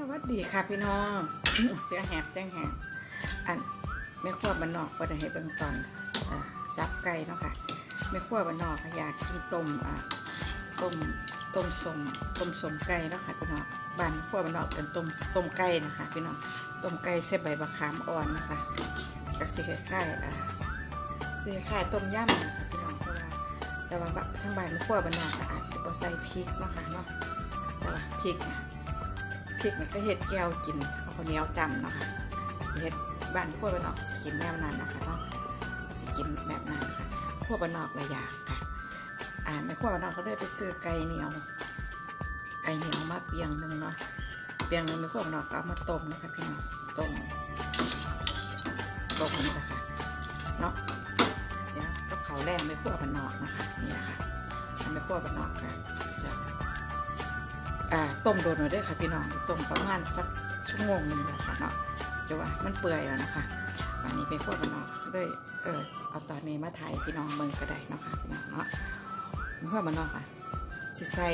สวัสดีค่ะพี่น้องเสียแหบแจ้งแหบอันไม่ขั้วบันนอกวันให้เบิ่งตอนอซับไก่เนาะค่ะไม่ขั้วบันนอกอยากกินต้มต้มต้มสมต้มสมไก่เนาะค่ะพี่น้องบ้านขั้วบันนอกเป็นต้มต้มไก่นะคะพี่น้องต้มไก่เส้ใบมะขามอ่อนนะคะกสิคล้ายๆอ่าคือคล้ายๆต้มยำนะคะพี่น้องเพราะว่าแต่ว่าทางบ้านขั้วบันนอกอาจจะใส่พริกเนาะค่ะเนาะแต่ว่าพริกนี่ย พริกมันก็เห็ดแก้วกินเอาข้าวเหนียวจำเนาะค่ะเห็ดบ้านพวกบ้านนอกสกินแนวนั้นนะคะเนาะสกินแบบนั้นค่ะพวกบ้านนอกระยากค่ะ อ่าไม่พวกบ้านนอกเขาเลยไปซื้อไก่เหนียว ไก่เหนียวมาเปียงหนึ่งเนาะเปียงหนึ่งไม่พวกบ้านนอกก็เอามาต้มนะคะพี่น้องต้มต้มนี่แหละค่ะเนาะเดี๋ยวกับเขาแรงไม่พวกบ้านนอกนะคะนี่แหละค่ะไม่พวกบ้านนอกค่ะ ต้มโดนหน่อยด้วยค่ะพี่น้องต้มประมาณสักชั่วโมงนึงแหละค่ะเนาะจะว่ามันเปื่อยแล้วนะคะวันนี้ไปคั่วกันเนาะเลยเออเอาตอนนี้มาถ่ายพี่น้องเมืองก็ได้เนาะค่ะพี่น้องเนาะคั่วมันเนาะค่ะสิใส่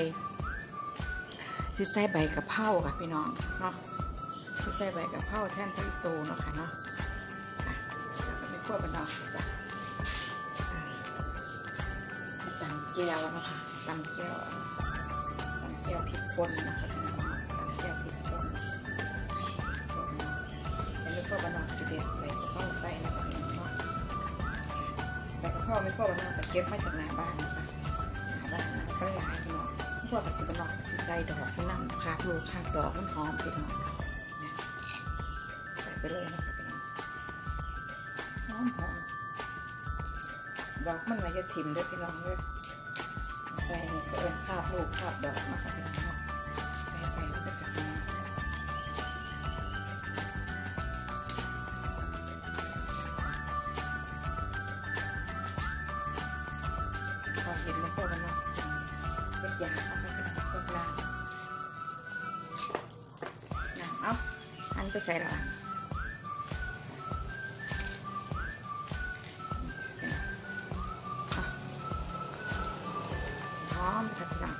สิใส่ใบกะเพราค่ะพี่น้องเนาะสิใส่ใบกะเพราแท่นผักอีตูเนาะค่ะเนาะอะแล้วก็ไปคั่วกันเนาะจ้ะอ่าสิตำแก้วเนาะค่ะตำแก้ว ก้วพริกป่นนะคะพี่น้องแก้วพริกป่นอันนี้ก็บะนาวสิเด็ดใบกะเพราใส่นะคะพี่น้องเนาะใบกะเพราไม่ก็บะนาวแต่เก็บมาจากหน้าบ้านนะคะหน้าบ้านนะก็หลายพี่น้องพวกกระสิบะนาวกระสิใส่ดอกที่นั่งคาบลูกคาบดอกมันหอมพี่น้องใส่ไปเลยนะคะพี่น้องหอมหอมดอกมันม่จะถิ่มด้วยพี่น้องเลย ส่เพื่อนภาพลูกภาพดอกนะคะพี่น้องใส่ไปก็จะมาพอเห็นแล้วก็มันเนาะจังเป็นยาเอาไปเป็นโซลาน้ำเอาอันไปใส่ละ อมค่ะพี่น้อง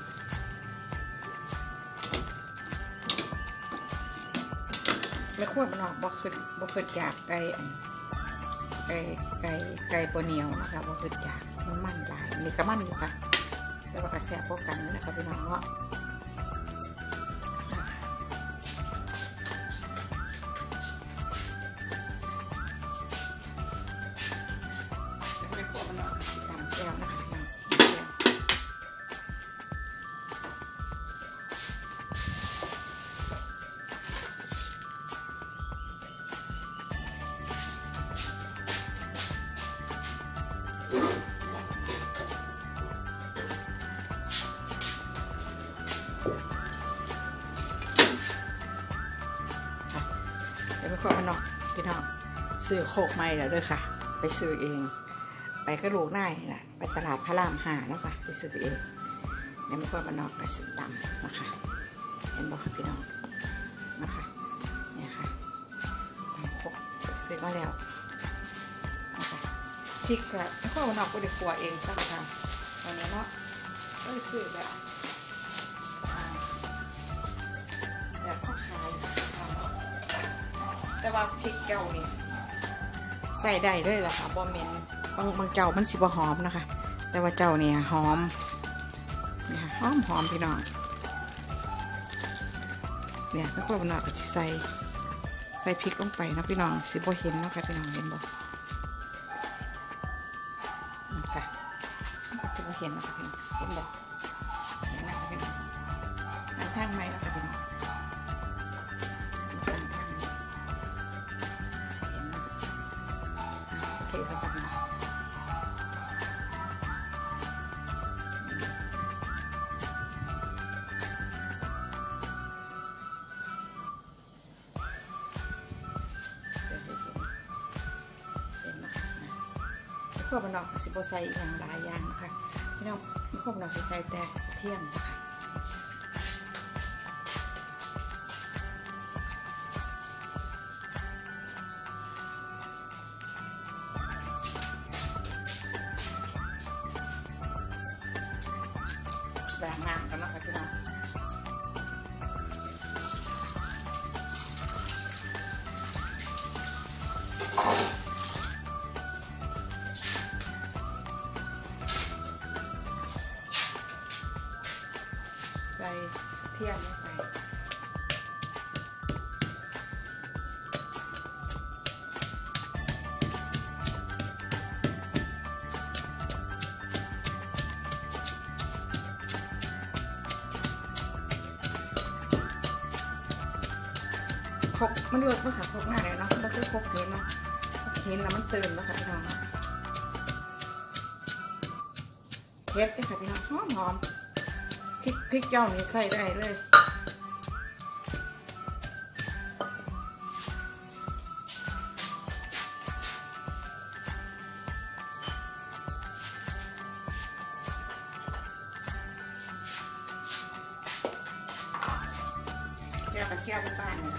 ไม่ควรมันออกบ่คือบ่คือจากไก่อันไก่ไก่ไก่ปเหนียวนะคะบ่คือจากมันมันหลายนี่ก็มันอยู่ค่ะ แล้วก็กระแสพวกกันนะคะพี่น้องเนาะ ซื้อโคกใหม่แล้วด้วยค่ะ ไปซื้อเอง ไปกระลูกหน้านี่ะไปตลาดพระรามหาแล้วค่ะ ไปซื้อเองเดี๋ยวไปขอมันนอกกระสิตำนะคะ เห็นบอกค่ะพี่น้องนะคะเนี่ยค่ะตำโคกซื้อมาแล้วนะคะพริกกับข้าวมันนอกก็ได้ขัวเองสักค่ะตอนนี้เนาะก็ซื้อแบบแบบข้าวขายแต่ว่าพริกเจ้านี่ ใส่ได้ด้วยเหรอคะบอมเมนบางบางเจ้ามันสิบหอมนะคะ แต่ว่าเจ้าเนี่ยหอมนี่ค่ะหอมหอมพี่น้องเนี่ยแล้วก็บนอกก็จะใส่ใส่พริกลงไปนะพี่น้องสิบ่เห็นนะคะพี่น้องเห็นบ่นะคะก็จะบ่เห็นนะคะพี่น้องเห็นบ่เห็นนะคะพี่น้องอันทางไหมนะคะพี่น้อง พวกมันออกสิบใส่อย่างหลายอย่างนะคะพี่น้องพวกมันออกสิใส่แต่เที่ยงนะคะแบ่งงาน เทียมลงไปคกมันเวิร์กป่ะค่ะคกหน้าเลยเนาะมันคือคกเห็นเนาะเห็นแล้วมันเตื่นป่ะค่ะพี่น้องเนาะเฮ็ดเลยค่ะพี่น้องหอมหอม พริกพริกเจ้านี่ใส่ได้เลย แก้วกับแก้วบ้านเนี่ย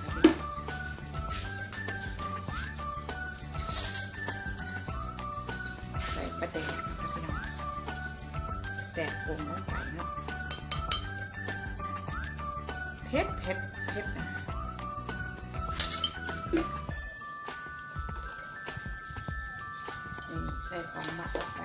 ใส่ประเด็นนะคะพี่น้องแตกวงลงไปเนาะ เผ็ดเผ็ดเผ็ดนะนี่ใส่ของหมักลงไป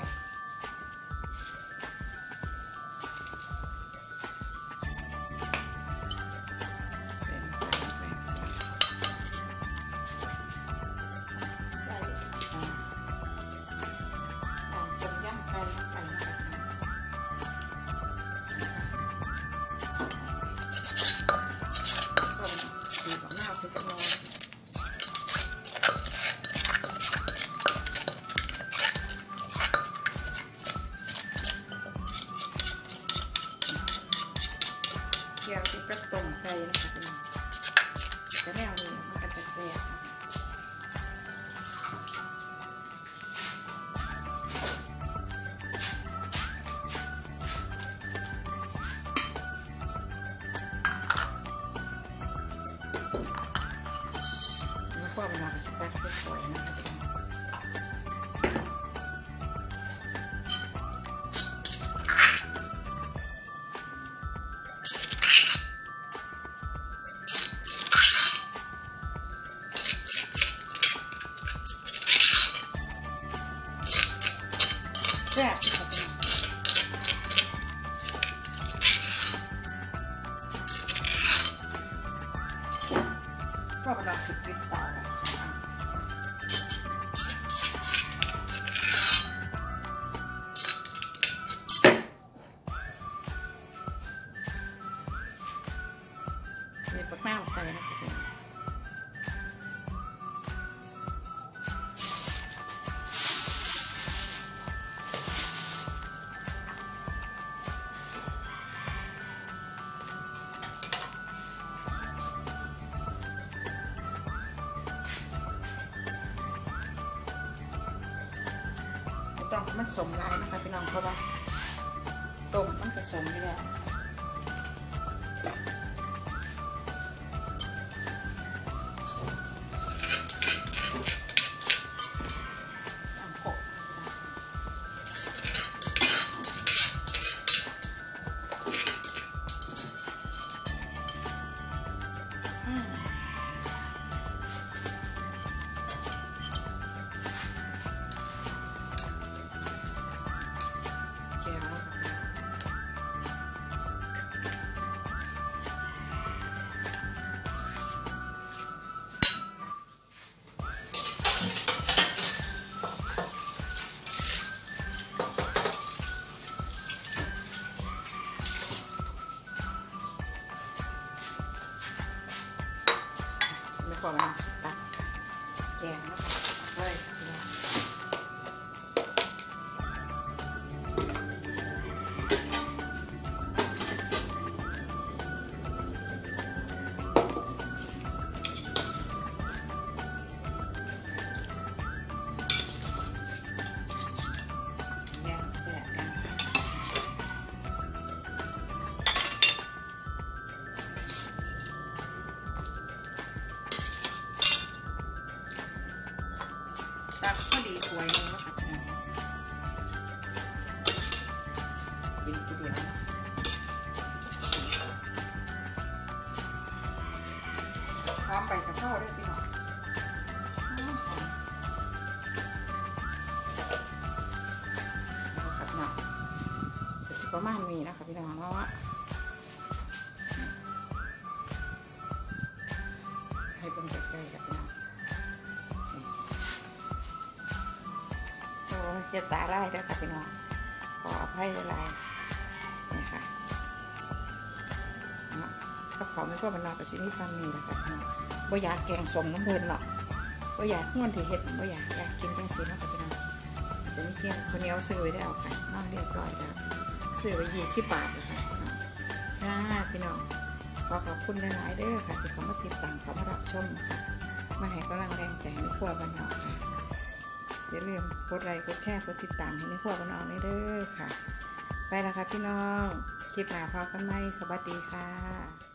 แล้วก็เวล มีปักแม่ใส่นะคะพี่น้องไม่ต้องมันสมลายนะคะพี่น้องเพราะว่าต้มมันจะสมอยู่แล้ว ไม่พอมั อมใบกระเพราด้วยพี่น้องครับเนาะสิประมาณนี้นะคะพี่น้องแล้วอะให้เป็นใกล้ๆกับพี่น้องโอ้ยอย่ตาไล่ด้วยค่ะพี่น้องขออภัยอะไรนี่ค่ะกับขอไม่ก็มันนอนกับซินี่ซัมนี่นะคะ บ่อยากแกงสมน้ำเพลินหรอกบ่อยากง่วนที่เฮ็ดบ่อยากอยากกินแกงสีนาะค่ะพี่น้องจะมีเพียงคนเนียวซื้อไว้ได้เอาค่ะนอกเรียบร้อยแล้วซื้อไว้ยี่สิบบาทเลยค่ะค่ะพี่น้องขอขอบคุณหลายๆเด้อค่ะที่เขามาติดตามเขามารับชมค่ะมาให้กำลังแรงใจให้ครัวบ้านนอกค่ะอย่าลืมกดไลค์กดแชร์กดติดตามให้ในครัวบ้านนอกนี่เด้อค่ะ ไปแล้วค่ะพี่น้องคลิปหน้าพอกันไหมสวัสดีค่ะ